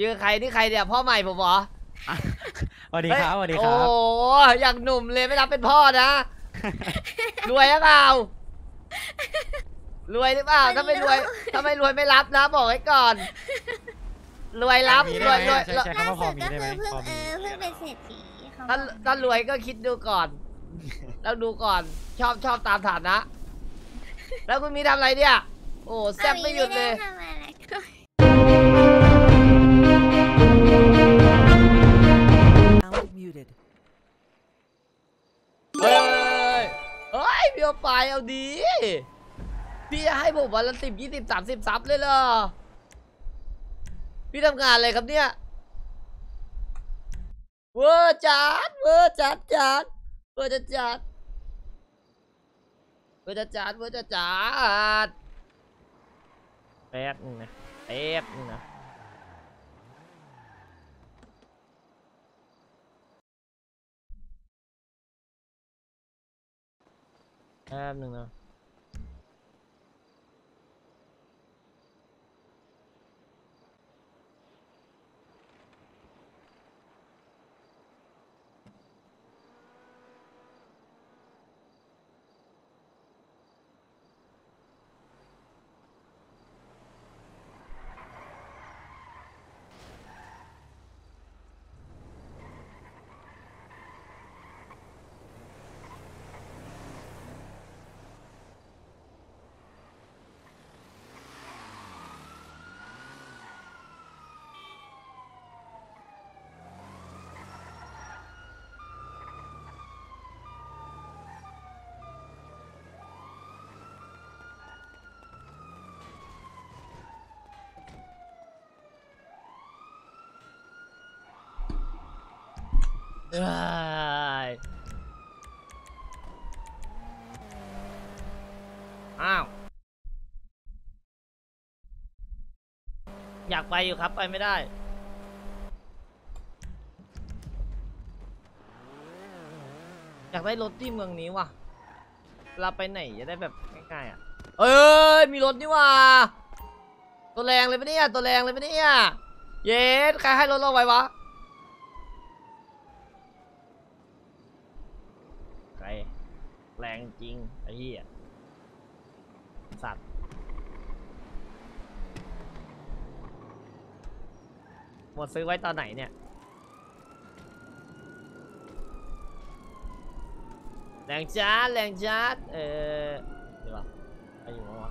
ยืนใครนี่ใครเนี่ยพ่อใหม่ผมเหรอสวัสดีครับสวัสดีคโอ้รับโหอย่างหนุ่มเลยไม่รับเป็นพ่อนะ รวยหรือเปล่ารวยหรือเปล่าถ้าไม่รวย ถ้าไม่รวยไม่รับนะบอกไว้ก่อน รวยรับมีรได้วยไหมรวยใช้ใช้คำว่าพอมีก็ได้ไหมคือเพิ่งพอเอมีอเพิ่งเป็นเศรษฐีเขาถ้าบอกถ้ารวยก็คิดดูก่อน แล้วดูก่อนชอบชอบตามฐานะ แล้วคุณมีทำอะไรเนี่ย โอ้แซ่บไม่หยุดเลยไม่ไทำอะไรก็ พี่เอาไปเอาดี พี่จะให้ผมวันละสิบยี่สิบสามสิบซับเลยเหรอ พี่ทำงานอะไรครับเนี่ย เวอร์จัดเวอร์จัดจัดเวอร์จัดจัดเวอร์จัดจัดเวอร์จัดจัดแป๊บนึงนะแป๊บนึงนะ แป๊บนึงนะ อ้ยอ้าว อยากไปอยู่ครับไปไม่ได้ อยากได้รถที่เมืองนี้ว่ะเราไปไหนจะได้แบบง่ายๆอะ เอ้ย มีรถนี่ว่ะ ตัวแรงเลยปะเนี่ย ตัวแรงเลยปะเนี่ย เย็ดใครให้รถเราไว้วะ ใคร แรงจริง ไอ้เหี้ยสัตว์หมดซื้อไว้ตอนไหนเนี่ย แรงจัดแรงจัดเออเดี๋ยววะใครอยู่วะ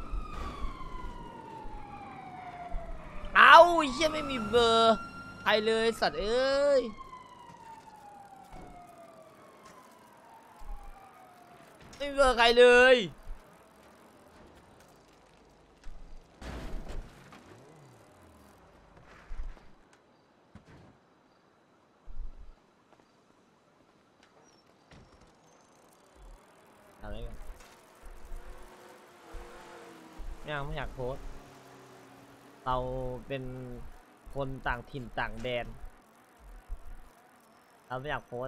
เอาเหี้ยไม่มีเบอร์ใครเลยสัตว์เอ้ย ไม่เบอใครเลยอะไรกันไม่เอาไม่อยากโพสเราเป็นคนต่างถิ่นต่างแดน เราไม่อยากโพส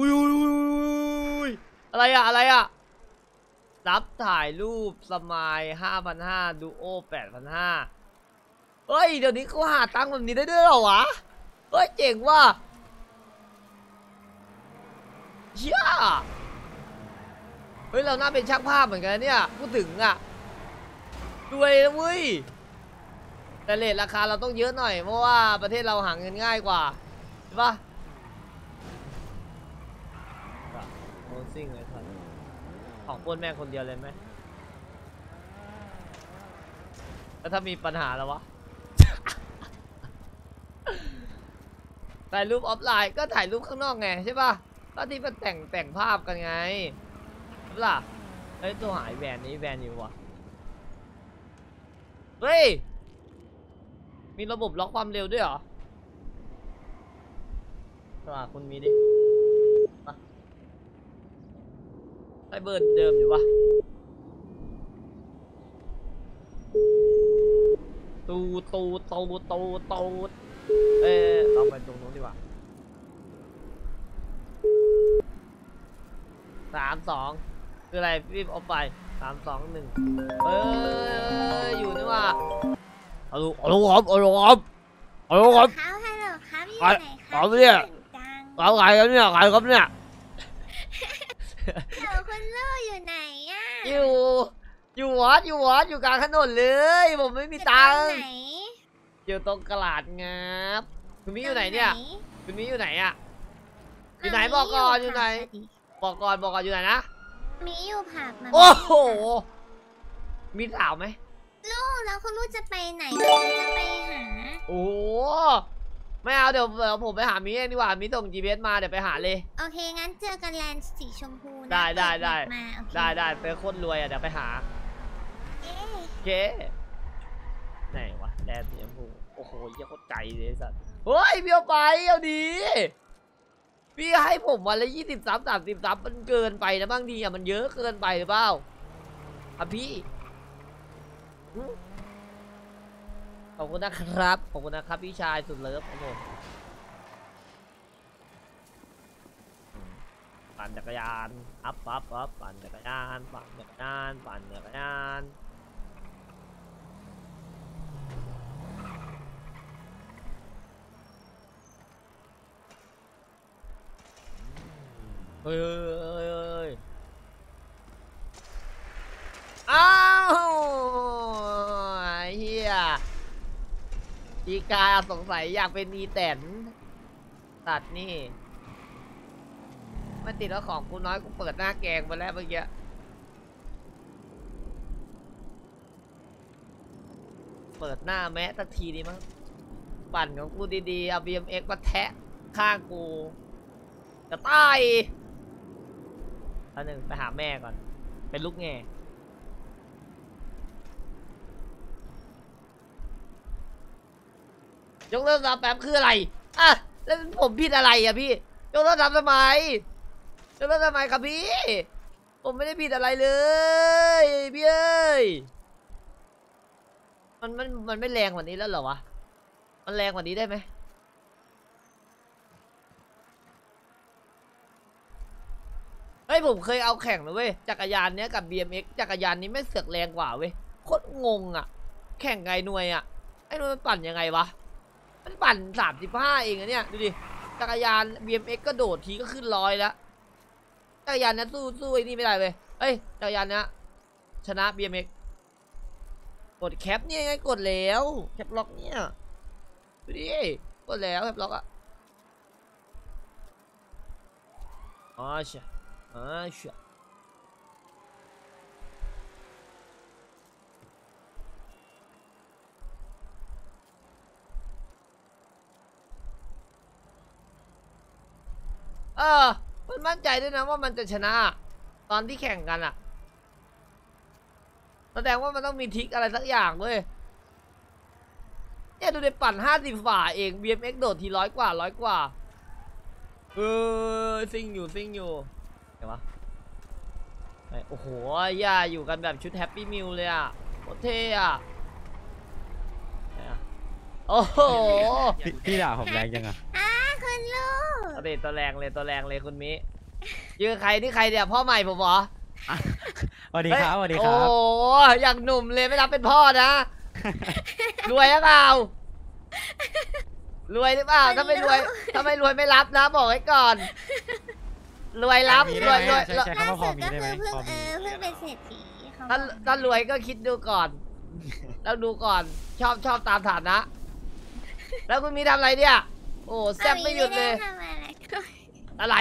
อุ้ยอุ้ยอุ้ยอะไรอะอะไรอะรับถ่ายรูปสมายห้าพันห้าดูโอแปดพันห้าเฮ้ย เดี๋ยวนี้เขาหาตังค์แบบนี้ได้ด้วยเหรอวะ เฮ้ย เจ๋งว่ะเชี่ยเฮ้ย เราน่าเป็นช่างภาพเหมือนกันเนี่ย พูดถึงอะรวยนะเว้ย แต่เลทราคาเราต้องเยอะหน่อย เพราะว่าประเทศเราหาเงินง่ายกว่า ใช่ปะ โมซิ่งเลยครับ ของปล้นแม่งคนเดียวเลยไหมแล้วถ้ามีปัญหาแล้ววะ ถ่ายรูปออฟไลน์ก็ถ่ายรูปข้างนอกไงใช่ป่ะ ก็ที่มันแต่งแต่งภาพกันไงใช่ล่ะเฮ้ยตัวหายแวนนี้แวนอยู่วะเฮ้ย มีระบบล็อกความเร็วด้วยเหรอสวัสดีคุณมีดิ ไอเบิร์นเดิมอยู่ปะตูตูตูตูตูเอ้ยเราไปตรงนู้นดีกว่าสามสองคืออะไรพี่เอาไปสามสองหนึ่งเอ้ยอยู่นี่ว่าเอาลูกเอาลูกครับเอาลูกครับเอาลูกครับครับฮัลโหลครับอยู่ไปไหนคเอารับเนี่ยตื่นจังเอาใครครับเนี่ยใครครับเนี่ย ฮัลโหลคุณลูกอยู่ไหนอะอยู่ อยู่วัดอยู่วัดอยู่กลางถนนเลย ผมไม่มีตังอยู่ค์ตรไหนอยู่ตรงกลาดงับคุณมิอยู่ไหนเนี่ยคุณมิอยู่ไหนอะอยู่ไหนบอกก่อนอยู่ไหน บอกก่อนบอกก่อนอยู่ไหนนะมีอยู่ผับมาโอ้โหมีสาวไหมลูกแล้วคุณลูกจะไปไหนเราจะไปหา โอ้โห ไม่เอาเดี๋ยวเดี๋ยวผมไปหามิเองดีกว่ามิส่ง GPS มาเดี๋ยวไปหาเลย โอเค งั้นเจอกันแลนด์สีชมพูนะได้ได้เปิได้แมปมาโอเคได้ได้ไปโคตรรวยอะเดี๋ยวไปหาเอ๊ะโอเคไหนวะแดนสีชมพูโอ้โหเยี่ยโคตรไกลเลยไอ้สัตว์เฮ้ยพี่เอาไปเอาดีพี่ให้ผมวันละยี่สิบสามสามสิบสามมันเกินไปนะบางทีอะมันเยอะเกินไปหรือเปล่าอะพี่หึข อบคุณนะครับ ขอบคุณนะครับพี่ชายสุดเลิฟของผมปั่นจักรยาน อัพอัพอัพปั่นจักรยาน ปั่นจักรยาน ปั่นจักรยานเฮ้ยเฮ้ยเฮ้ยเฮ้ยอ้าวไอ้เฮีย อีกาสงสัยอยากเป็นอีแตนตัดนี่ไม่ติดแล้วของกูน้อยกูเปิดหน้าแกงไปแล้วเมื่อกี้เปิดหน้าแม้สักทีดีมั้งปั่นของกูดีๆเอา BMX มาแทะข้างกูจะตายอันหนึ่งไปหาแม่ก่อน เป็นลูกแง่ ยกเลิกรับแป๊บคืออะไรอะแล้วผมผิดอะไรอะพี่ ยกเลิกรับทำไมยกเลิกทำไมครับพี่ ผมไม่ได้ผิดอะไรเลยพี่เอ้ยมันมันมันไม่แรงกว่านี้แล้วเหรอวะ มันแรงกว่านี้ได้ไหมเฮ้ยผมเคยเอาแข่งนะเว้ยจักรยานเนี้ยกับ BMX จักรยานนี้ไม่เสือกแรงกว่าเว้ยโคตรงงอะ แข่งไงหน่วยอะไอ้หน่วยมันปั่นยังไงวะ มันปั่นสามสิบห้าเองอะเนี่ย ดูดิ จักรยาน BMX ก็โดดทีก็ขึ้นร้อยแล้ว จักรยานเนี้ยสู้สู้ไอ้นี่ไม่ได้เว้ยเอ้ย จักรยานเนี้ยชนะ BMX กดแคปเนี่ยไงกดแล้วแคปล็อกเนี่ย ดูดิ กดแล้วแคปล็อกอะอ๋อใช่อ่าเชื่ เออ มันมั่นใจด้วยนะว่ามันจะชนะ ตอนที่แข่งกันอะแสดงว่ามันต้องมีทิกอะไรสักอย่างเว้ยเนี่ยดูในปั่นห้าสิบฝ่าเอง BMX โดดทีร้อยกว่าร้อยกว่า เออซิ่งอยู่ซิ่งอยู่เห็นปะไอ้โอ้โหย่าอยู่กันแบบชุดแฮปปี้มิวเลยอะโคตรเท่อะไหนอะโอ้โห พี่ด่าผมแรงจังอะ กตัวเด็ตัวแรงเลยตัวแรงเลยคุณมิยือใครนี่ใครเนี่ยพ่อใหม่ผมเหรอสวัสดีครับสเฮ้ยวัสดีคโอ้รับโหอย่างหนุ่มเลยไม่รับเป็นพ่อนะ รวยหรือเปล่ารวยหรือเปล่าถ้าไม่รวยถ้าไม่รวยไม่รับนะบอกไว้ก่อน รวยรับมีรได้วยไหมรวยใช้ใช้คำว่าพอมีก็ได้ไหมคือเพิ่งพอเอมีอเพิ่งเป็นเศรษฐีเขาถ้าบอกถ้ารวยก็คิดดูก่อน แล้วดูก่อน ชอบชอบตามฐานะ แล้วคุณมีทำอะไรเนี่ย โอ้แซ่บไม่หยุดเลย อาอีกไม่ได้ทำอะไรก็ อะไร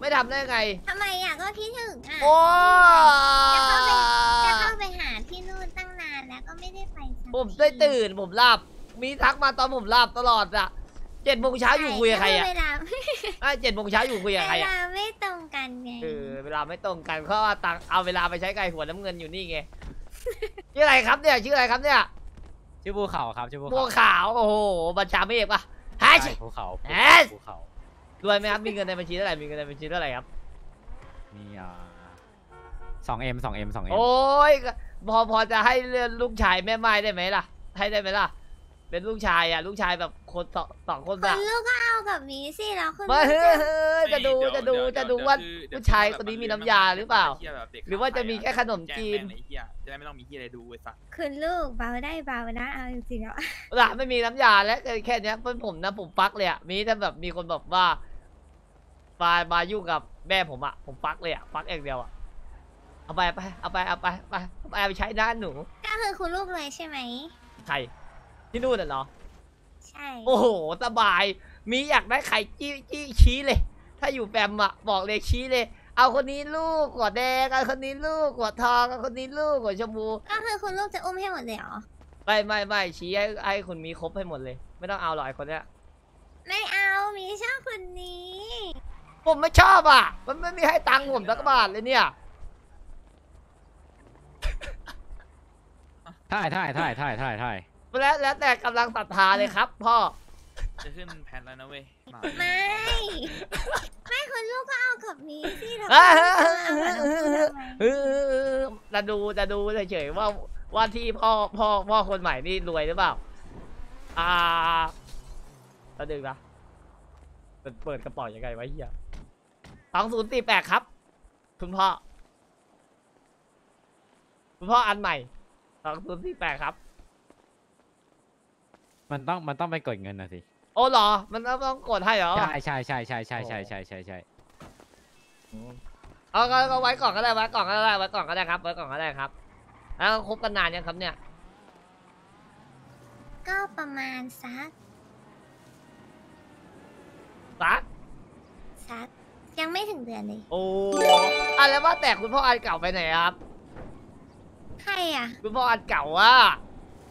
ไม่ทำได้ไง ทำไมอะก็คิดถึงอะโอ้จะเข้าไปจะเข้าไปหาที่นู่นตั้งนานแล้วก็ไม่ได้ไปสักผมทีได้ตื่นผมหลับ มีทักมาตอนผมหลับตลอดอะเจ็ดโมงเช้าอยู่คุยกับใครอะเวลาอะเจ็ดโมงเช้าอยู่คุยกับใครเวอะลาไม่ตรงกันไงเออเวลาไม่ตรงกันเพราะว่าตังเอาเวลาไปใช้ไก่หัวน้ำเงินอยู่นี่ไง ชื่ออะไรครับเนี่ย ชื่ออะไรครับเนี่ยชื่อภูเขาครับชื่อภูบัวเขาขาว โอ้โห บัญชาเมฆปะฮะใช่ภูเขาเอ๊ะ ภูเขา รวยไหมครับ มีเงินในบัญชีเท่าไหร่ มีเงินในบัญชีเท่าไหร่ครับ มีอ่าสอง M สอง M สอง M โอ้ยก็พอพอจะให้เลื่อนลูกชายแม่ไม้ได้ไหมล่ะ ให้ได้ไหมล่ะ เป็นลูกชายอะ ลูกชายแบบคนสองสองคนคุอะณลูกก็เอากับมีสิแล้วคุณมาลูกเฮ้จะยเฮ้ยจะดูเดี๋ยวจะดูเดี๋ยวจะดูเดี๋ยวจะดูเดี๋ยวว่าคือผู้ชายคนนี้มีน้ำยาหรือเปล่าหี้ยแบบเด็กหรือว่าจะมีแค่ขนมจีนแจ้งแม่งไอ้เหี้ยจะได้ไม่ต้องมีเหี้ยอะไรดูไอ้สัสคุณลูกเบาได้เบานะเอาจริงๆแล้วหลานไม่มีน้ำยาแล้วแค่เนี้ยเป็นผมนะผมฟักเลยอะมีแต่แบบมีคนแบบว่ามามายุ่งกับแม่ผมอะผมฟักเลยอะฟักอย่างเดียวอะเอาไปเอาไปเอาไปเอาไปเอาไปเอาไปเอาไปใช้ด้านหนูก็คือคุณลูกเลยใช่ไหมใคร ที่นู่นน่ะเหรอใช่โอ้โหสบาย มีอยากได้ไข่จี้จี้ชี้เลย ถ้าอยู่แฟมอะบอกเลยชี้เลย เอาคนนี้ลูกหัวแดงเอาคนนี้ลูกหัวทองเอาคนนี้ลูกหัวชมพูก็คือคุณลูกจะอุ้มให้หมดเลยเหรอไม่ไม่ไม่ชี้ให้ให้คุณมีครบให้หมดเลย ไม่ต้องเอาหรอกไอคนเนี้ยไม่เอามีชอบคนนี้ ผมไม่ชอบอะ มันไม่มีให้ตังค์ผมสักบาทเลยเนี่ยถ่ายถ่ายถ่ายถ่ายถ่ายถ่าย แล้วแล้วแต่กำลังศรัทธาเลยครับพ่อ จะขึ้นแผ่นแล้วนะเว้ยหมาไม่ ไม่คุณลูกก็เอากับมีสิแล้วเอ้ยเอากับน้องคุณทำไมเออจะดูจะดูเฉยๆว่าว่าที่พ่อพ่อพ่อคนใหม่นี่รวยหรือเปล่า อ่าตะดึงนะเปิดเปิดกระเป๋ายังไงวะเฮียสองศูนย์สี่แปดครับ คุณพ่อ คุณพ่ออันใหม่สองศูนย์สี่แปดครับ มันต้องมันต้องไปกดเงินนะสิ โอ้เหรอ มันต้องกดให้เหรอ ใช่ใช่ใช่ใช่ใช่ใช่ใช่ใช่ใช่เอาก็ก็ไว้ก่อนก็ได้ไว้ก่อนก็ได้ไว้ก่อนก็ได้ครับไว้ก่อนก็ได้ครับ แล้วคบกันนานยังครับเนี่ย ก็ประมาณสักสักสักยังไม่ถึงเดือนเลย โอ้อะแล้วว่าแต่คุณพ่ออันเก่าไปไหนครับ ใครอะ คุณพ่ออันเก่าว่า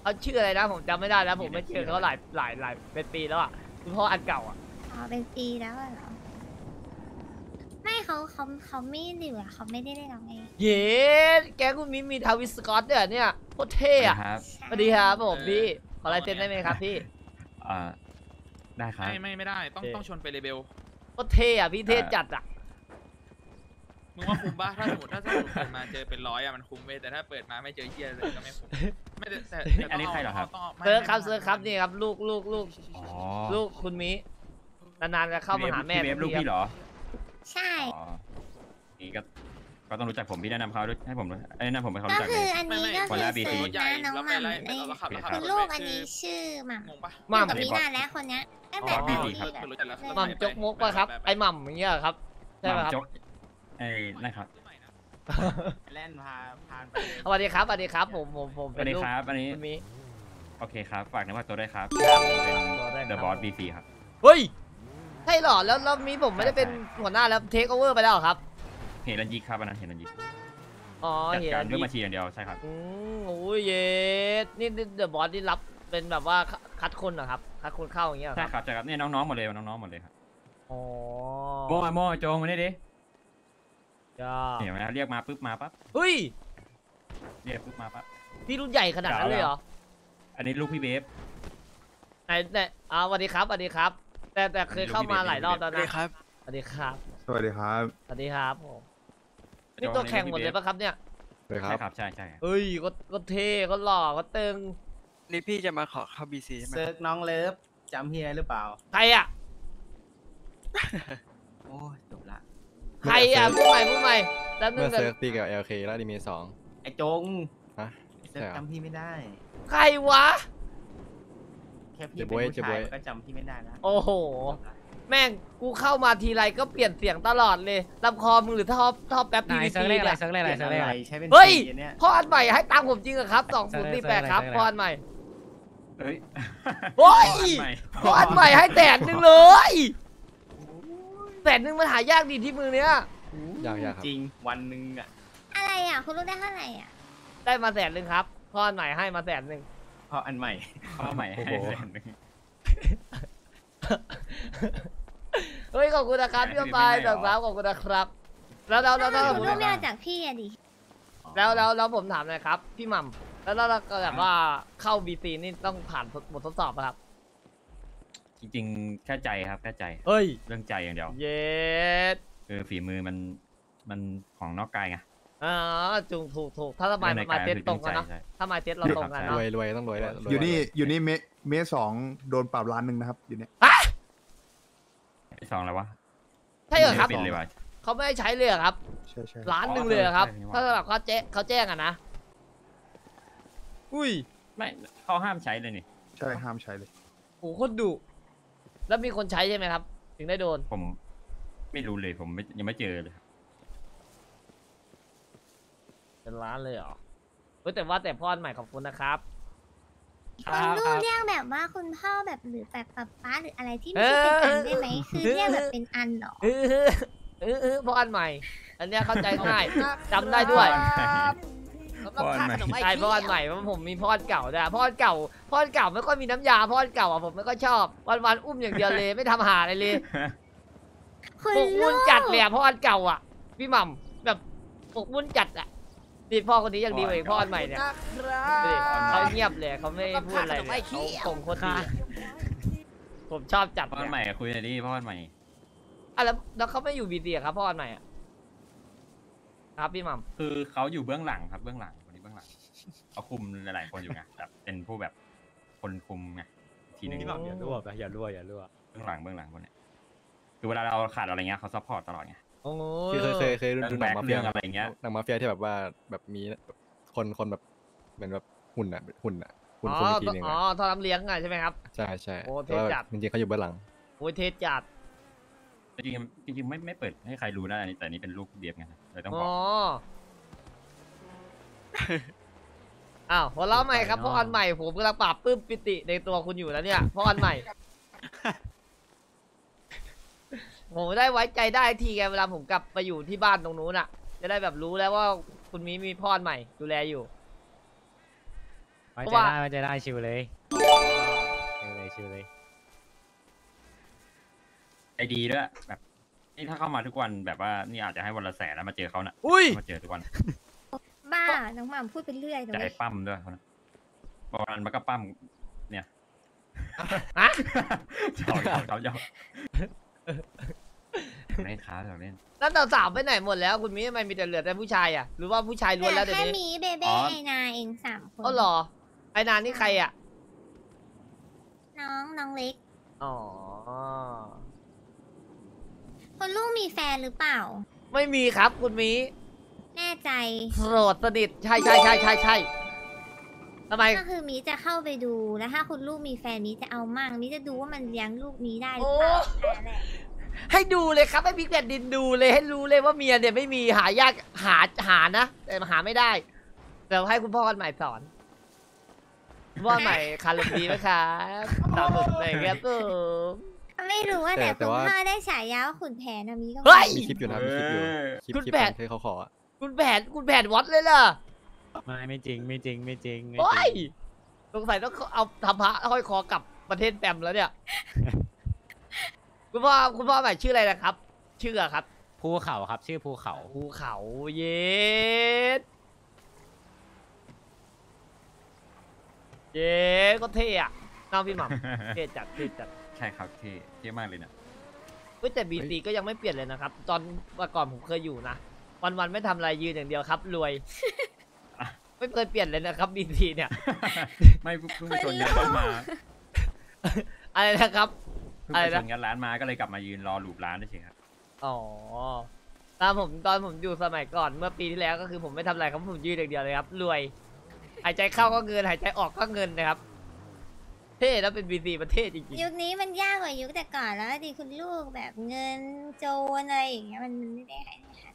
เขาชื่ออะไรนะผมจำไม่ได้แล้วผมไม่เจอเขาหลายหลายหลายเป็นปีแล้วอะคุณพ่ออันเก่าอะอ๋อเป็นปีแล้วอะเหรอ ไม่เขาเขาเขาไม่เหลือเขาไม่ได้เล่นหรอกไงเย้แกคุณมิมี Travis Scott เนี่ยเนี่ยโคตรเท่อะครับสวัสดีครับผมพี่ ขอลายเซ็นได้ไหมครับพี่เอ่อได้ครับ ไม่ไม่ไม่ได้ต้องโอเคต้องชวนไปเลเบลโคตรเท่อะพี่เท่จัดอะมึงว่าคุ้มป่ะถ้าสมมติถ้าสมมติเปิดมาเจอเป็นร้อยอะมันคุ้มเว้ยแต่ถ้าเปิดมาไม่เจอเหี้ยเลยก็ไม่คุ้มไม่ แต่แต่แต่อันนี้ใครเหรอครับ ต้องาไม่เซิร์ฟครับไม่เซิร์ฟครับนี่ครับลูกลูกลูกอ๋อลูกคุณมินานๆจะเข้ามาหาแม่พี่เวฟลูกทีพี่เหรอใช่ อ๋อนี่ก็ก็ต้องรู้จักผมพี่แนะนำเขาด้วยให้ผมด้วยแนะนำผมให้เขาก็รู้จักคืเลอยอันนี้ก็คนคือละเซิ BT ร์ชใหญ่นะน้องแล้วหไปม่ำไล่ไอ้เราขับเราขับคุณรถลูกไปอันนี้คือชื่อหม่งงปะหม่ำกับพี่นานแล้วคนเนี้ยตั้งแต่อ๋อตอน BT นี้ครับแหละรู้จักแล้วหม่ำจกมกปะครับไอหม่ำอย่างเงี้ยครับใช่ไหมครับจกไอ้นั่นครับ เล่นพาพานไปสวัสดีครับสวัสดีครับ ผมผมผมสเป็วันสดีลูกครับอันนี้คุณมิโอเคครับฝากนึกว่าตัวด้วยครับครับเป็นตัวด้วยครับ The Boss BC ครับเฮ้ยใช่เหรอแล้วแล้วมีผมไม่ได้เป็นหัวหน้าแล้วเทคโอเวอร์ไปแล้วเหรอครับเห็นรันยิกครับอันนั้นเห็นรันยิกอ๋อจัดเห็นการอันด้วยนี้บัญชีอย่างเดียวใช่ครับอืมโอ้ยเย็ดนี่เดอะบอสที่รับเป็นแบบว่าคัดคนเหรอครับคัดคนเข้าอย่างเงี้ยเหรอใช่ครับครับใช่ครับเนี่ยน้องๆหมดเลยน้องๆหมดเลยครับอ๋อโม่โม่โจงมานี่ดิ จ้าเห็นไหมเรียกมาปุ๊บมาปั๊บเฮ้ยเรียกปุ๊บมาปั๊บพี่รุ่นใหญ่ขนาดนั้นเลยเหรออันนี้ลูกพี่เบฟไหนไหนอ่าสวัสดีครับสวัสดีครับ แต่แต่เคยเข้ามาหลายรอบแล้วสวัสนะดีครับสวัสดีครับ สวัสดีครับสวัสดีครับผมนี่ตัวแข่งหมดเลยปะครับเนี่ยสวัสดีคใช่รับครับใช่ใช่เฮ้ยก็ก็เท่ก็หล่อก็ตึงนี่พี่จะมาขอเข้าบีซีใช่ไหมเซิร์กน้องเลิฟจำเฮียหรือเปล่าใครอะโอ้ยจบละ ใครอะผู้ใหม่ผู้ใหม่แล้วนึเมื่งอเซิร์ฟตีกับ LK แล้วดีมีสอง ไอ้จงฮะเซิร์กใช่เหรอจำพี่ไม่ได้ ใครวะ แค่พี่เดี๋เป็ยวนบ๊วยผู้ชายเดี๋ยวบ๊วยก็จำพี่ไม่ได้แล้วโอ้โห แม่งกูเข้ามาทีไรก็เปลี่ยนเสียงตลอดเลยลำคอมึงหรือท่อท่อแป๊บไหนพีวีเซิร์ซีฟเลขอะไรเนี่ย เซิร์ฟเลขอะไรเปลี่เซิยร์ฟนเลขอะอะไรไร ใช้เป็นเฮ้ย สีเนี่ยพ่ออันใหม่ให้ตังค์ผมจริงเหรอครับสองศูนย์สี่แปดครับเซิร์ฟอะไรพ่ออันใหม่เฮ้ย โอ้ยใหม่พ่ออันใหม่ให้แสนหนึ่งเลย แสนหนึ่งมันหายากดีที่มือเนี้ยยากยากครับ จริงวันหนึ่งอะอะไรอะคุณลูกได้เท่าไหร่อะได้มาแสนหนึ่งครับพ่ออันใหม่ให้มาแสนหนึ่ง เพราะอันใหม่เอาใหม่ให้โอ้โห แสนหนึ่ง เฮ้ยขอบคุณนะครับพี่ปายดอกสาวขอบคุณนะครับ แล้วแล้วแล้วแล้วคุผมณลูกไม่เอาจากพี่อะดิแล้วแล้วแล้วผมถามหน่อยครับ พี่หม่ำแล้วแล้วเราก็แบบว่าเข้าบีซีนี่ต้องผ่านบททดสอบปะครับจ ริงๆ แค่ใจครับแค่ใจเฮ้ย เรื่องใจอย่างเดียว เย็ดคือฝีมือมันมันของนอกกายไงเออ๋อจุงถูกถูกถ้าสมัยมันมาเต็ตตรงกันเนาะใช่ถ้ามาเต็ตเราตรงกันรเนาะวยรวยต้องรวยแล้วรวอยู่นี่รวอยู่นี่เมเมสองโดนปรับล้านหนึ่งนะครับอยู่เนี่ยไอ้สองอะไรวะใช่เหรอครับ ไม่ได้ปิดเลยวะเขาไม่ให้ใช้เลยเหรอครับ ใช่ใช่ล้านหนึ่งเลยเหรอครับใช่ถ้าแบบเขาแจ้งเขาแจ้งอะนะ อุ้ย ไม่เขาห้ามใช้เลยนี่ ใช่ห้ามใช้เลยโหโคตรดุ แล้วมีคนใช้ใช่ไหมครับ ถึงได้โดน ผมไม่รู้เลยผมไม่ยังไม่เจอเลยครับเป็นล้านเลยเหรอเฮ้ยแต่ว่าแต่พ่ออันใหม่ขอบคุณนะครับคคุรัณบลูคกรับเรียกแบบว่าคุณพ่อแบบหรือแบบป๊าป๊าหรืออะไรที่ไม่ใช่เป็นอันได้ไหมคือเรียกแบบเป็นอันเหรอ เออเออเออพ่ออันใหม่ อันเนี้ยเข้าใจง่ายจำได้ด้วย พ่ออันใหม่ ใช่พ่ออันใหม่เพราะผมมีพ่ออันเก่าด้วยพ่ออันเก่าพ่ออันเก่าไม่ค่อยมีน้ำยาพ่ออันเก่าอะผมไม่ค่อยชอบ วันวันๆอุ้มอย่างเดียวเลยไม่ทำหาอะไรเลยคุณปกลูมุ่กนจัดเลยอะพ่ออันเก่าอะ พี่หม่ำแบบปกมุ่นจัดอะดีพ่อคนนี้ยังดีกว่าอีกพ่ออันใหม่เนี่ยดูดิเขาเงียบเลยเขาไม่พูดอะไรเลยเขาส่งโคนดีอะผมชอบจัดพ่ออันเนี่ยใหม่อะคุยหน่อยดิพ่ออันใหม่อะแล้วแล้วเขาไม่อยู่บีดีครับพ่ออันใหม่อะครับพี่หม่ำ คือเขาอยู่เบื้องหลังครับเบื้องหลังคนนี้เบื้องหลัง เขาคุมหลายๆคนอยู่ไงแบบเป็นผู้แบบคนคุมไงทีหนึงพี่หม่ำอย่ารั่วไปอย่ารั่วอย่ารั่วเบื้องหลังเบื้องหลังคนเนี้ยคือเวลาเราขาดอะไรเงี้ยเขา support ตลอดไง โอ้คือเคยเคยเคยดูเรื่องหนังแบ็คมาเฟียเรื่องอะไรเงี้ย หนังมาเฟียที่แบบว่าแบบมีคนคนแบบเหมือนแบบหุ่นอะหุ่นอะหุ่นอ๋อคนอีกทีหนึงอ๋ออะท่อน้ำเลี้ยงอะใช่ไหมครับ ใช่ใช่โอ้เทแต่ว่าจัด จริงๆเขาอยู่เบื้องหลัง โอ้ยเท่จัดจริงๆจริงๆไม่ไม่เปิดให้ใครรู้นะอันนี้แต่อันนี้เป็นลูกเดียบไงเลยต้องบอ๋ออก อ้าวหัวเราะใหม่ครับพ่ออันใหม่ผมกำลังปราบปลื้มปิติในตัวคุณอยู่แล้วเนี่ยพ่ออันใหม่ผมได้ไว้ใจได้ทีไงเวลาผมกลับไปอยู่ที่บ้านตรงนู้นอะ จะได้แบบรู้แล้วว่าคุณมีมีพ่ออันใหม่ดูแลอยู่ไว้เพใจราะว่าได้ไว้ใจได้ชิวเลยชิวเลยชิวเลยไอดีด้วยแบบนี่ถ้าเข้ามาทุกวันแบบว่านี่อาจจะให้วันละแสนแล้วมาเจอเขาน่ะอุ้ยมาเจอทุกวัน บ้า น้องหม่ำพูดไปเรื่อยเลจะยไอ้ปั้มด้วยเขานะวันมันก็ปั้มเนี่ยฮะหยอกหยอกเขาหยอกเล่นค้าเราเล่น แล้วสาวๆไปไหนหมดแล้วคุณมีทำไมมีแต่เหลือแต่ผู้ชายอะหรือว่าผู้ชายล้วนแล้วเดี๋ยวแค่นี้มีเบเบ้ไอนาเองสามคนอ๋อเหรอไอ้นานนี่ใครอะน้องน้องเล็ก อ๋อคนลูกมีแฟนหรือเปล่า ไม่มีครับคุณมี แน่ใจโสดสนิทใช่ใช่ใช่ใช่ใช่ทำไม ก็คือมีจะเข้าไปดูแล้วถ้าคุณลูกมีแฟนมีจะเอามั่งมีจะดูว่ามันเลี้ยงลูกมีได้หรือโอ้เปล่าแค่นั้นแหละให้ดูเลยครับให้พิกแผ่นดินดูเลยให้รู้เลยว่าเมียเนี่ยไม่มีหายากหาหานะ แต่หาไม่ได้เดี๋ยวให้คุณพ่อกันใหม่สอนคุณพ่อใหม่คารมดีไหมครับตามผมเลยครับผมไม่รู้ว่าแต่แต่แต่คุณว่า พ่อได้ฉายาว่าขุนแผนนะมีก็เฮ้ย มีคลิปอยู่นะมีคลิปอยู่คลิปคุณคลิปแปด ที่เขาขออะ คุณแผนคุณแผนวัดเลยล่ะไม่ไม่จริงไม่จริงไม่จริงไม่โอ้จริยงสงสัยต้องเอาทำพระห้อยคอกลับประเทศแปมแล้วเนี่ย คุณพ่อคุณพ่อใหม่ชื่ออะไรนะครับ ชื่ออะครับ ภูเขาครับ ชื่อภูเขา ภูเขาเย็ดเย็ดก็เท่อะน้าพี่หม่ำ เท่จัดเท่จัดใช่ครับเท่เท่มากเลยนะเฮ้ยแต่บีซีก็ยังไม่เปลี่ยนเลยนะครับ ตอนเมื่อก่อนผมเคยอยู่นะ วันวันๆไม่ทำอะไรยืนอย่างเดียวครับ รวยไม่เคยเปลี่ยนเลยนะครับบีซีเนี่ย ไม่เพิ่งไปชนงัดร้านมาอะไรนะครับ เพิ่งอะไรไปชนะนงัดร้านมาก็เลยกลับมายืนรอหลูบร้านได้เฉยครับอ๋อตอนผมตอนผมอยู่สมัยก่อนเมื่อปีที่แล้วก็คือผมไม่ทำอะไรครับผมยืนอย่างเดียวเลยครับ รวย หายใจเข้าก็เงินหายใจออกก็เงินนะครับ เท่แล้วเป็นบีซีประเทศจริงยุคนี้มันยากกว่ายุคแต่ก่อนแล้วดิคุณลูกแบบเงินโจรอะไรอย่างเงี้ยมันมันไม่ได้ให้ค่ะๆ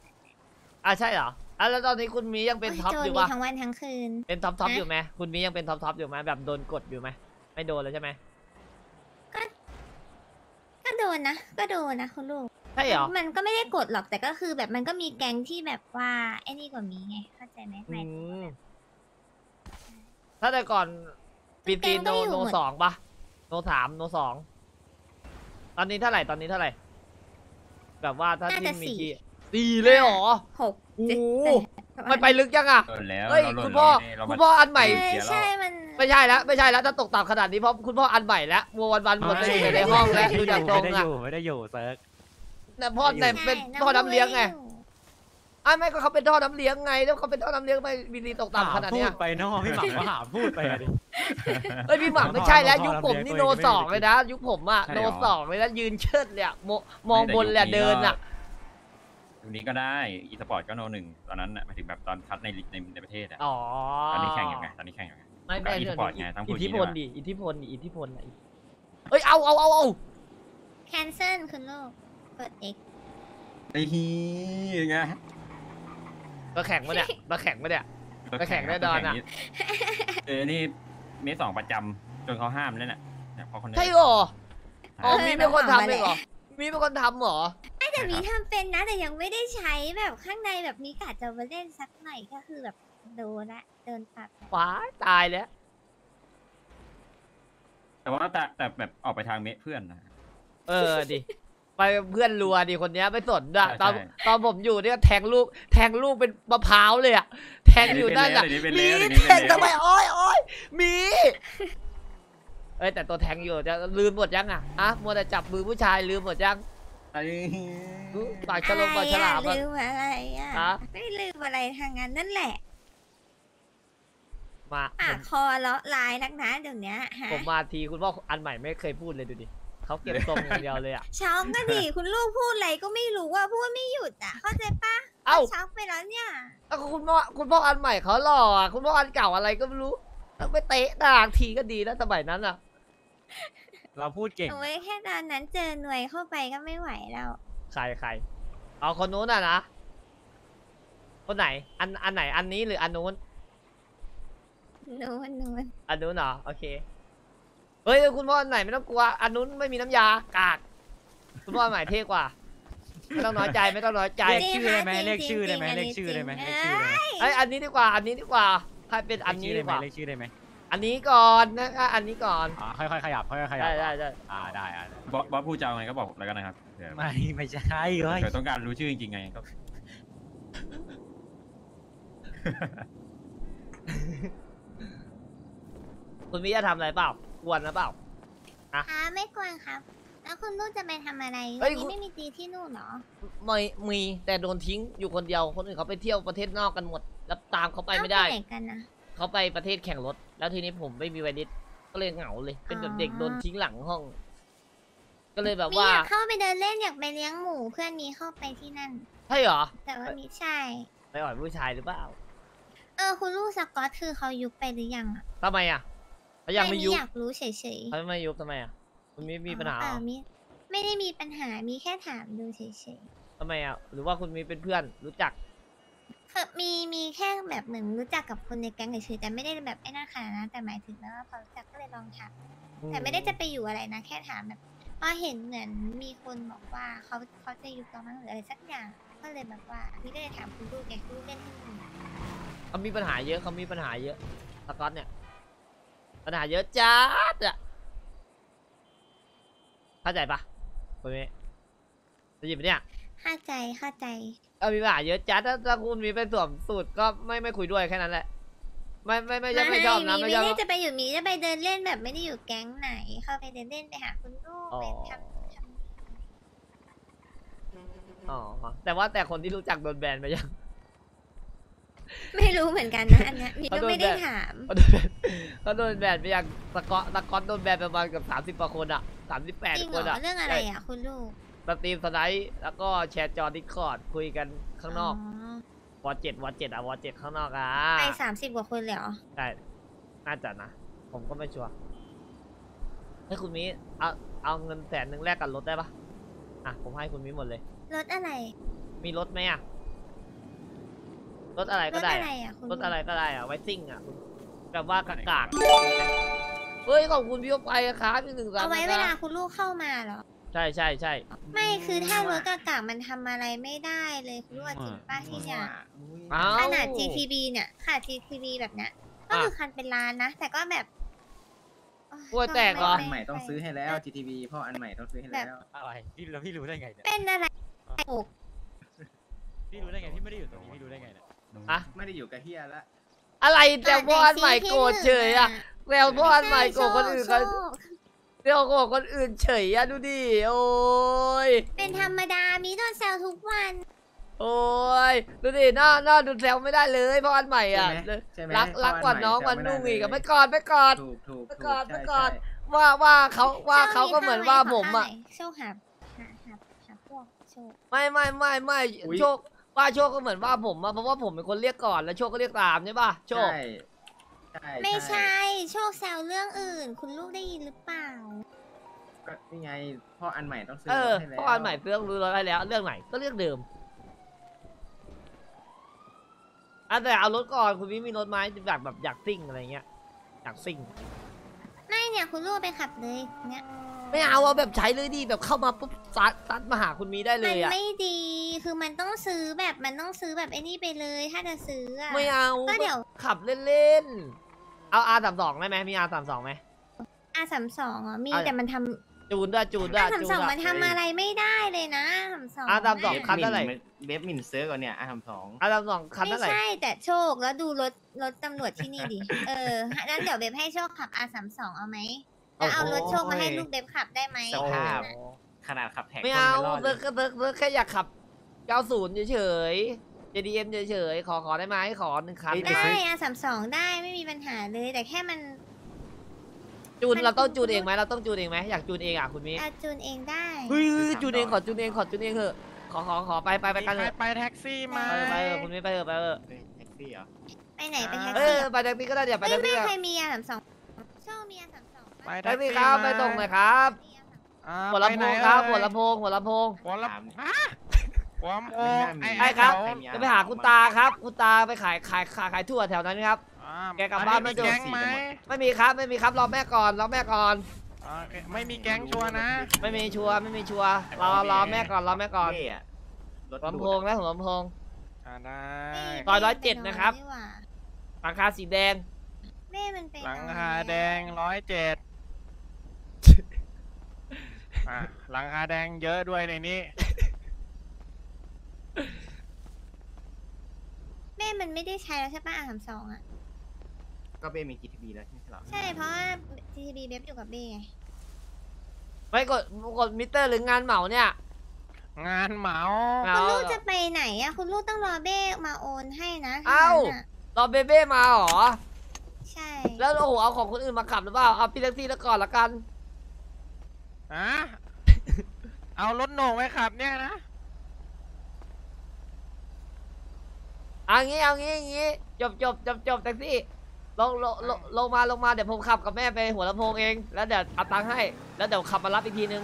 อะใช่เหรออะแล้วตอนนี้คุณมียังเป็นท็อปโจรอยู่มีปะทั้งวันทั้งคืน เป็นท็อปท็อปฮะ อยู่ไหมคุณมียังเป็น top top อยู่ไหมแบบโดนกดอยู่ไหมไม่โดนแล้วใช่ไหมก็โดนนะ ก็โดนนะคุณลูก ใช่เหรอ มันก็ไม่ได้กดหรอกแต่ก็คือแบบมันก็มีแก๊งที่แบบว่าไอ้นี่กว่ามีไงเข้าใจไหมหอืมายถึง มถ้าแต่ก่อน BC No No สองปะ No สาม No สองตอนนี้เท่าไหร่ตอนนี้เท่าไหร่ แบบว่าถ้าที่มีที่ สี่เลยเหรอหกโอ้เจ็ดโหแปดไม่ไปลึกยังอะโดนแล้วเฮ้ยเราหล่นคุณพ่อ เราคุมาณพ่ออันใหม่เออใช่มัน ไม่ใช่แล้วไม่ใช่แล้วถ้าตกต่ำขนาดนี้เพราะคุณพ่ออันใหม่แล้ววัววันวันๆหมดไปอยู่ในห้องแล้วดูจากตรงไม่ได้อะอยู่ไม่ได้อยู่เซิร์กแต่พ่อไม่แต่อยู่เป็นใช่พ่อน้ำเลี้ยงไงอยู่อ้าวไม่ก็เขาเป็นท่อน้ำเลี้ยงไง แล้วเขาเป็นท่อน้ำเลี้ยงไปบีรีตกต่ำขนาดพูเนี้ยดไปเนอะพี่หมังว่าหาพูดไปอะดิ เอ้ยพี่หม่ำไม่ใช่แล้วท่อยุคผมน้ำเลี้ยงนี่ตัวโนเองไม่ได้สองเลยนะ ยุคผมอะใช่โนเหรอ สองเลยนะยืนเชิดเลยอะโมมองบนเลยอะเดินอะ ยุคนี้ก็ได้อีสปอร์ตก็โนหนึ่งตอนนั้นน่ะหมายถึงแบบตอนคัดในในในประเทศอะอ๋อตอนนี้แข่งยังไงตอนนี้แข่งยังไงไม่ก็ไม่อีเดี๋ยวสปอร์ตไงต้องพูอิดทอธิย่างพนี้ลดีกว่าดิอิทธิพลดิอิทธิพลอะเอ้ยเอาเอาเอาเอาแคนเซิลคุณลูกกด X ไอ้ฮีไงมาแข่งมาเนี่ยมาแข่งมาเนี่ยไปแข่งแน่นอนอะเออนี่เมสสองประจำจนเขาห้ามแล้วน่ะเนี่ยเพราะคนนี้ใช่เหรออ๋อเออมีเป็นคนน้องหมาทำเองเหรอแหละมีเป็นคนทำเหรอ แต่มีทำเป็นนะ แต่ยังไม่ได้ใช้แบบข้างในแบบมีกาจะมาเล่นสักหน่อยก็คือแบบโดนละเดินปรับละว้ายตายแล้ว แต่ว่าแต่แต่แบบออกไปทางเมสเพื่อนนะ เออดิ ไปเพื่อนรัวดิคนเนี้ยไม่สนอะใช่ตอนใช่ ตอนผมอยู่เนี่ยแทงลูก แทงลูกเป็นมะพร้าวเลยอะแทงอยู่นั่นอะเดี๋ยวนี้เป็นมีแล้วเดี๋ยวนี้แทเป็นงแล้วทำไมโอ้อยโอ้อยมีเอ้ยแต่ตัวแทงอยู่จะลืมหมดยังอะอะมัวแต่จับมือผู้ชายลืมหมดยัง ไอ้ปากฉลงปากฉลามอะไรอะอะ ลืมอะไรอะ ฮะ ไม่ลืมอะไรทางนั้นนั่นแหละมาผปากมคอเลาะลายนักนะเดี๋ยวนี้ฮะผมมาทีคุณพ่ออันใหม่ไม่เคยพูดเลยดูดิเขาเก็บทรงอย่างเดียวเลยอะช็อกก็ดิ คุณลูกพูดอะไรก็ไม่รู้ว่าพูดไม่หยุดอะ เข้าใจปะเอ้า ช็อกไปแล้วเนี่ย แล้วคุณพ่อคุณพ่ออันใหม่เขาหล่ออะคุณพ่ออันเก่าอะไรก็ไม่รู้แล้วไปเตะด่างทีก็ดีแล้วสมัยนั้นอะ เราพูดเก่ง โอ้ยแค่ตอนนั้นเจอหน่วยเข้าไปก็ไม่ไหวแล้ว ใครใคร เอาคนนู้นอะนะ คนไหน อัน อันไหน อันนี้หรืออันนู้น นู้นนู้นอันนู้นเหรอ โอเค เฮ้ย คุณพ่ออันไหนไม่ต้องกลัว อันนู้นไม่มีน้ำยา กาก คุณพ่ออันใหม่เท่กว่า ไม่ต้องน้อยใจ ไม่ต้องน้อยใจ เรียกชื่อได้ไหมเรียกชื่อได้ไหมเรียกชื่อได้ไหมเรียกชื่อได้ไหมไอยอันนี้ดีกว่า อันนี้ดีกว่า ใครเป็นอันนี้ดีกว่าเรียกชื่อได้ไหม อันนี้ก่อนนะคะอันนี้ก่อนอ่าค่อยๆขยับค่อยๆขยับได้ได้ได้อ่าได้อ่าได้บอสบอสพูดจะเอาไงก็บอกแล้วกันนะครับเผื่อไม่ไม่ใช่เฮ้ยเผื่อต้องการรู้ชื่อจริงๆไงก็ คุณมิจะทำอะไรเปล่ากวนนะเปล่า อ่าไม่กวนครับ แล้วคุณลูกจะไปทำอะไรเฮ้วันยนี้คุณไม่มีตีที่นู่นเหรอไม่มีแต่โดนทิ้งอยู่คนเดียวคนอื่นเขาไปเที่ยวประเทศนอกกันหมด แล้วตามเขาไปไม่ได้ เอาไหนกันนะเขาไปประเทศแข่งรถ แล้วทีนี้ผมไม่มีไวดิสก็เลยเหงาเลย เป็นแบบอ๋อเด็กโดนทิ้งหลังห้อง ก็เลยแบบมีว่าอยากเข้าไปเดินเล่นอยากไปเลี้ยงหมูเพื่อนมีเข้าไปที่นั่นใช่เหรอ แต่ว่ามีใช่ไปอ่อยผู้ชายหรือเปล่า เออคุณลูกสกอตคือเขายุบไปหรือยังอะทำไมอะเขายังไม่ยุบอยากรู้เฉยๆเขาไม่ยุบทำไมอะคุณมีมีปัญหาอ๋อเหรเปอล่มีไม่ได้มีปัญหามีแค่ถามดูเฉยทำไมอะหรือว่าคุณมีเป็นเพื่อนรู้จักๆ คือมีมีแค่แบบเหมือนรู้จักกับคนในแก๊งเฉยๆแต่ไม่ได้แบบไอ้นั่นขนาดนั้นแต่หมายถึงว่าพอรู้จักก็เลยลองถามแต่ไม่ได้จะไปอยู่อะไรนะ แค่ถามแบบพอเห็นเหมือนมีคนบอกว่าเขาเขาจะอยู่ตรงนั้นหรืออะไรสักอย่าง ก็เลยแบบว่านี่ก็เลยถามคุณลูกแกคุณลูกเล่นที่ไหนเขามีปัญหาเยอะเขามีปัญหาเยอะสกอตเนี่ยปัญหาเยอะจัดอะเข้าใจปะคุณมีได้ยินปะเนี่ย เข้าใจเข้าใจ เอามีปัญหาเยอะจัดถ้าถ้าคุณมีไปสวมสูตรก็ไม่ไม่คุยด้วยแค่นั้นแหละ ไม่ไม่ไม่ไม่ไม่ชอบนะมีไม่ไม่ชอบได้จะไปอยู่มีจะไปเดินเล่นแบบไม่ได้อยู่แก๊งไหน เข้าไปเดินเล่นไปหาคุณลูกอ๋อไปทำทอ๋อ แต่ว่าแต่คนที่รู้จักโดนแบนไปยังำไม่รู้เหมือนกันนะอันเนี้ยมีเขาก็โดนไม่ได้แบบถาม เขาโดนแบนเขาโดนแบนไปยังสกอตสกอตโดนแบนประมาณเกับสามสิบกว่าคนอะสามสิบแปดจริงคเหรนออะเรื่องอะไรอะคุณลูก stream snipe แล้วก็แชร์จอ Discord คุยกันข้างนอกวอเจ็ดวอเจ็ดอะวอเจ็ดข้างนอกอะไปสามสิบกว่าคนเลยเหรอใช่น่าจะนะ ผมก็ไม่ชัวร์ให้คุณมิเอาเอาเงินแสนหนึ่งแลกกับรถได้ปะอะผมให้คุณมิหมดเลย รถอะไร มีรถไหมอะรถอะไรรก็ถได้อะไรอะอะคุณรถลูกอะไรก็ได้อะไว้ซิ่งอะคุณแบบว่ากากากๆเฮ้ยขอบคุณพี่โอไปอะครับพี่หนึ่งสามเอาไว้เวลาคุณลูกเข้ามาเหรอ ใช่ใช่ใช่ไม่คือถ้ารถกากามันทำอะไรไม่ได้เลยคุณลูกจริงป้าที่เนี่ยเอ้า ขนาด GTB เนี่ยค่ะ GTB แบบเนี้ยก็คือคันเป็นล้านนะ แต่ก็แบบโอ๊ยกล้วยแตกเหรอไม่อันใหม่ต้องซื้อให้แล้วเออ GTV พ่ออันใหม่ต้องซื้อให้แล้ว อะไรพี่แล้วพี่รู้ได้ไงเนี่ยเป็นอะไรถูกพี่รู้ได้ไงพี่ไม่ได้อยู่ตรงนี้พี่รู้ได้ไงเนี่ยอะไม่ได้อยู่กับเฮียแล้วอะไรแต่พ่ออันใหม่โกรธเฉยอะแล้วพ่ออันใหม่โกรธคนอื่นเขา โชค เดี๋ยวโกรธคนอื่นเฉยอะดูดิโอ้ยเป็นธรรมดา มีโดนแซวทุกวัน โอ้ยดูดิหน้าหน้าดูแซวไม่ได้เลยเพราะอันใหม่อะใช่ไหมรักใช่ไหมรักกว่าน้องเพวัราะนอันุ่งใหม่อีกอะจำไม่ด้กอดไม่กอด ถูกถูกไปถูก่อนใช่ไปก่อนใช่ ว่าว่าเขาว่าเขาก็เหมือนว่าผมอะโชคหาหาหาหาพวกโชคไม่ไม่ไม่ไม่อุ๊ย โชคว่าโชคก็เหมือนว่าผมอะเพราะว่าผมเป็นคนเรียกก่อนแล้วโชคก็เรียกตามใช่ป่ะโชค ใช่ ใช่ไม่ใช่ โชคแซวเรื่องอื่น คุณลูกได้ยินหรือเปล่า ก็นี่ไงพ่ออันใหม่ต้องซื้อเออให้แล้วเพราะอันใหม่เรื่องรู้แล้วได้แล้ว เรื่องไหนก็เรื่องเดิมอะแต่เอารถก่อนคุณวิมีรถไหมแบบแบบอยากซิ่งอะไรเงี้ยอยากซิ่ง ไม่เนี่ยคุณลูกไปขับเลยเนี่ยไม่เอาเอาแบบใช้เลยดิแบบเข้ามาปุ๊บซัดซัดมาหาคุณมีได้เลมันยอะไม่ดีคือมันต้องซื้อแบบมันต้องซื้อแบบไอ้นี่ไปเลย ถ้าจะซื้ออะไม่เอาก็เดี๋ยวขับเล่นๆ เอา R สามสองได้ไหมมี R สามสองไหม อาสามสองอะมีเอา แต่มันทจูนด้วยจูนำด้วอายสามจูนสองด้วมันยทำอะไรไม่ได้เลยนะสามสองอะสามสอง คันเท่าไหร่ เว็บหมินเซิร์ฟก่อนเนี่ยอะทำสอง R สามสองคันไม่เท่าไหร่ ใช่แต่โชคแล้วดูรถรถตำรวจที่นี่ดิ เออนั้นเดี๋ยวเบบให้โชคขับอาสามสองเอาไหมแล้วเอารถโชคมาให้ลูกเบบขับได้ไหมสภาพนั่นน่ะขนาดขับแท็กไม่เอาก็เลิรกดก็เลิกเลิกแค่อยากขับ 90 เฉยๆ JDM เฉยๆ ขอขอได้ไหมขอหนึ่งคันได้R สามสองได้ไม่มีปัญหาเลยแต่แค่มันจูนมันเราต้องจูนเองไหมเราต้องจูนเองไหมอยากจูนเองอะคุณมิอาจูนเองได้เฮ้ยจูนเองขอจูนเองขอจูนเองเถอะขอขอขอไปไปไปกันเถอะไปแท็กซี่ไหมาไปไปเถอะคุณมิไปเถอะไปเถอะแท็กซี่เหรอไปไหนไปแท็กเอซี่อไปแท็กซี่ก็ได้เดี๋ยวไปไม่แท็กไม่ซี่ใครมี R สามสองโชคมี R สามสองไปแท็กซี่ครับไปส่งหน่อยครับอ่าหัวลำโพงครับหัวลำโพงหัวลำโพงหัวลำฮะ หัวลำโพงไม่ไอ้น่ามีใช่ครับแถวจะไปหาคุณตาครับ คุณตาไปขายขายขายขายทั่วแถวนั้นครับอ่าแกกลับบ้านไม่มีเจอแก๊งไหมไม่มีครับ ไม่มีครับ รอแม่ก่อน รอแม่ก่อนอ่าไม่มีแก๊งชัวร์นะ ไม่มีชัวร์ไม่มีชัวร์รอรอแม่ก่อน รอแม่ก่อนเท่อะรถลำโพดูงดแล้วหัวลำโพงอ่าได้ซอย107นะครับหลังคาสีแดง แม่มันไปหลังนอนคาแดงร้อยเจ็ดอ่าหลังคาแดงเยอะด้วยในนี้ แม่มันไม่ได้ใช้แล้วใช่ปะอาสามสองอะ ก็เบ้มี GTB แล้วใช่ไหมเหรอใช่เพราะว่า GTB เบบอยู่กับเบ้ไงไม่กดกดมิเตอร์หรืองานเหมาเนี่ยงานเหมาเหมาคุณลูกจะไปไหนอะ คุณลูกต้องรอเบ้มาโอนให้นะเอ้าท่นั้นน่ะรอเบเบ้มาเหรอ ใช่แล้วโอ้โหเอาของคนอื่นมาขับหรือเปล่าเอาพี่แท็กซี่แล้วก่อนละกันฮะเอารถโหน่งไว้ขับเนี่ยนะ เอางี้เอางี้อย่างงี้จบจบจบจบแท็กซี่ลงลงลงลงมาลงมาเดี๋ยวผมขับกับแม่ไปหัวลำโพงเอง แล้วเดี๋ยวเอาตังค์ให้ แล้วเดี๋ยวขับมารับอีกทีนึง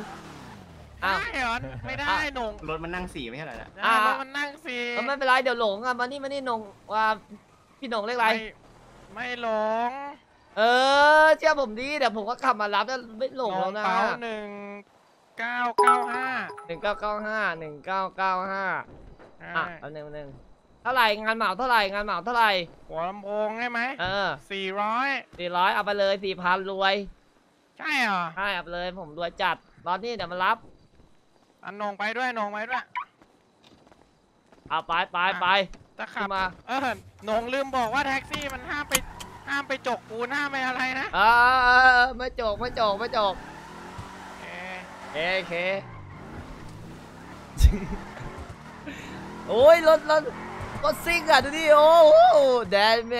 อ้าว ได้เหรอไม่ได้อะ หน่งรถมันนั่งสี่ไม่ใช่เหรอเนี่ยได้อะรถมันนั่งฟรีเออไม่เป็นไรเดี๋ยวหลงอะมานี่มานี่นงว่าพี่หนงเรียกอะไรไม่ไม่หลงเออเชื่อผมดีเดี๋ยวผมก็ขับมารับแล้วไม่หลงแล้วนะ เป๋าหนึ่งเก้าเก้าห้าหนึ่งเก้าเก้าห้าหนึ่งเก้าเก้าห้าอะใช่เอาหนึ่งหนึ่งเท่าไหร่งานเหมาเท่าไหร่งานเหมาเท่าไหร่หัวลำโพงใช่ไหมเออสี่ร้อยสี่ร้อยเอาไปเลยสี่พันรวย ใช่เหรอใช่เอาไปเลยผมรวยจัดตอนนี้เดี๋ยวมารับ อันหนงไปด้วยหนงไปด้วยเอาไปไปไปจะขัขึ้บนมาเออหนงลืมบอกว่าแท็กซี่มันห้ามไปห้ามไปจกปูนห้ามไปอะไรนะเออไม่จกไม่จกไม่จกเอ๊ะโอเคโอเคโอ้ยรถรถ รถซิ่งอะดูดิโอ้โหแดนเม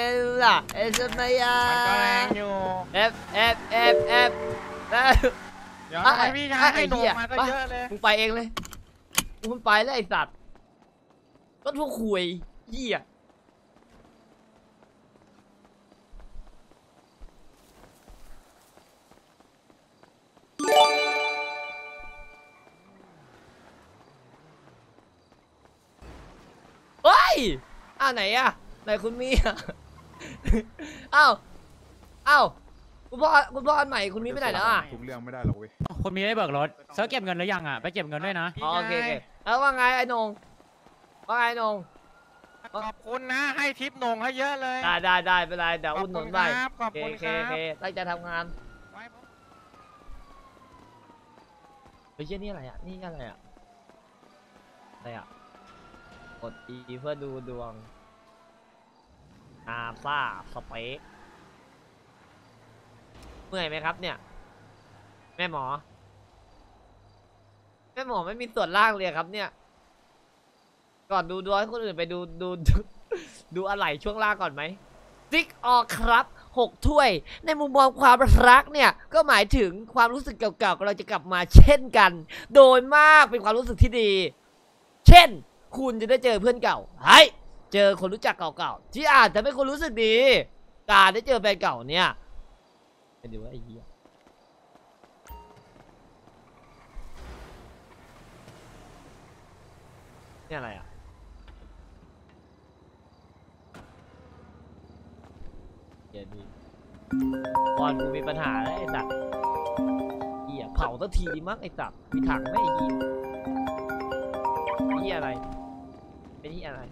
ล่ะเอสเมียมันก็แรงอยู่เอฟเอฟเอฟเอฟแล้วเดี๋ยวอะให้พี่ชายอะให้หนงไอ้เหี้ยมาซะมาเยอะเลยมึงไปเองเลยมึงไปแล้วไอสัตว์ก็ทุกคุยเหี้ยเอ้าวไหนอะไหนคุณมีอะอ้าวอ้าวคุณพ่อคุณพ่ออันใหม่คุณมีไปไหนแล้วอะทุกเรื่องไม่ได้หรอกเว้ยคนมีได้เบิกรถเซิร์ฟเก็บเงินหรือยังอะ ไปเก็บเงินด้วยนะพี่อ๋อโอเคโอชาเคยแล้วว่าไงไอ้นงว่าไงไอ้นงขอบคุณนะ ให้ทิปหนงเขาเยอะเลยได้ได้ได้ไม่เป็นไรเดี๋ยวขอบอุ่นหนุคุนณไปครับขอบโอเคคุณโอเคคโอรัเคบตั้งใจทำงานไว้ผมเฮ้ยเหี้ยนี่อะไรอะนี่อะไรอะอะไรอะ กด E เพื่อดูดวงอาซาสเปคเมื่อยไหมครับเนี่ย แม่หมอ แม่หมอไม่มีส่วนล่างเลยครับเนี่ย ก่อนดูดวงให้คนอื่นไปดูดูดูดูอะไรช่วงล่างก่อนไหมติ๊กออกครับหกถ้วย ในมุมมองความรักเนี่ย ก็หมายถึงความรู้สึกเก่าๆกำลังจะกลับมาเช่นกัน โดยมากเป็นความรู้สึกที่ดี เช่น คุณจะได้เจอเพื่อนเก่าเฮ้ยเจอคนรู้จักเก่าๆที่อาจจะไม่คนรู้สึกดี การได้เจอแฟนเก่าเนี่ยไปดูว่าไอ้เหี้ยนี่อะไรอะ เดี๋ยวดีบอลกูมีปัญหาแล้วไอ้สัตว์เหี้ยเผาสักทีดีมั้งไอ้สัตว์มีถังไม่ไอ้เหี้ยเหี้ยอะไร เป็นเหี้ยอะไร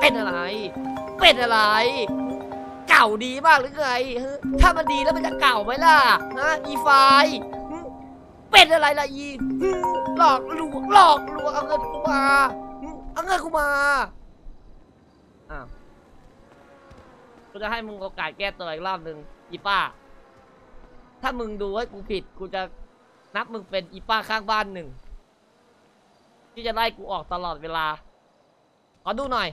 เป็นอะไร เป็นอะไร เก่าดีมากหรือไงฮะถ้ามันดีแล้วมันจะเก่าไหมล่ะฮะอีไฟฮึเป็นอะไรล่ะอีหึหลอกลวงหลอกลวงเอาเงินกูมาหึเอาเงินกูมาอ้าวกูจะให้มึงโอกาสแก้ตัวอีกรอบหนึ่งอีป้า ถ้ามึงดูให้กูผิดกูจะนับมึงเป็นอีป้าข้างบ้านหนึ่งที่จะไล่กูออกตลอดเวลา ขอดูหน่อย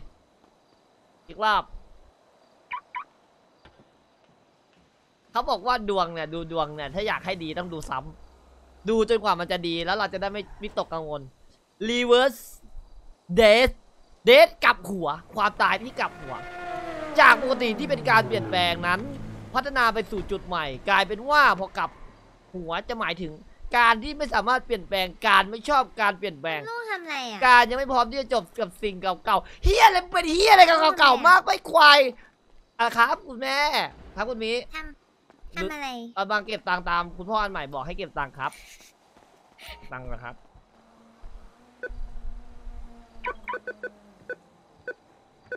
อีกรอบ เขาบอกว่าดวงเนี่ยดูดวงเนี่ยถ้าอยากให้ดีต้องดูซ้ำดูจนกว่ามันจะดีแล้วเราจะได้ไม่วิตกกังวล reverse death death กลับหัว ความตายที่กลับหัว จากปกติที่เป็นการเปลี่ยนแปลงนั้น พัฒนาไปสู่จุดใหม่ กลายเป็นว่าพอกลับหัวจะหมายถึง การที่ไม่สามารถเปลี่ยนแปลงการไม่ชอบการเปลี่ยนแปลง ลูกทำอะไรอะ การยังไม่พร้อมที่จะจบกับสิ่งเก่าๆเฮียอะไรเป็นเฮียอะไรกับเก่าๆมากไม่ควายอะครับ คุณแม่ ครับคุณมิทำทำอะไรเอาบางเก็บตังค์ตามคุณพ่ออันใหม่บอกให้เก็บตังค์ครับ ตังค์นะครับ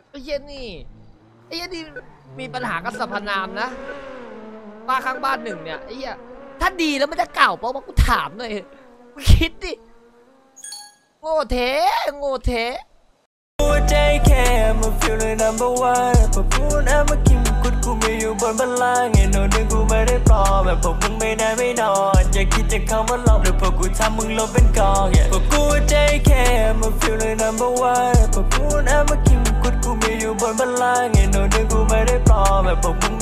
ไอ้เหี้ยนี่ไอ้เหี้ยนี่มีปัญหากับสรรพนามนะป้าข้างบ้านหนึ่งเนี่ยไอ้เหี้ย ถ้าดีแล้วมันจะเก่าเพราะว่ากูถามหน่อยคิดดิ โง่เทโง่เท JK I'm a feeling number one พอพูด I'm a king กุดกูไม่อยู่บนบัลลังไอ้โน่นนึงกูไม่ได้ปลอมแบบพวกมึงไม่ได้ไม่นอน อย่าคิดจะเข้ามาหลอกหรือพวกกูทำมึงลบเป็นกอง yeah พวกกู JK I'm a feeling number one พอพูด I'm a king กุดกูไม่อยู่บนบัลลังไอ้โน่นนึงกูไม่ได้ปลอมแบบพวกมึง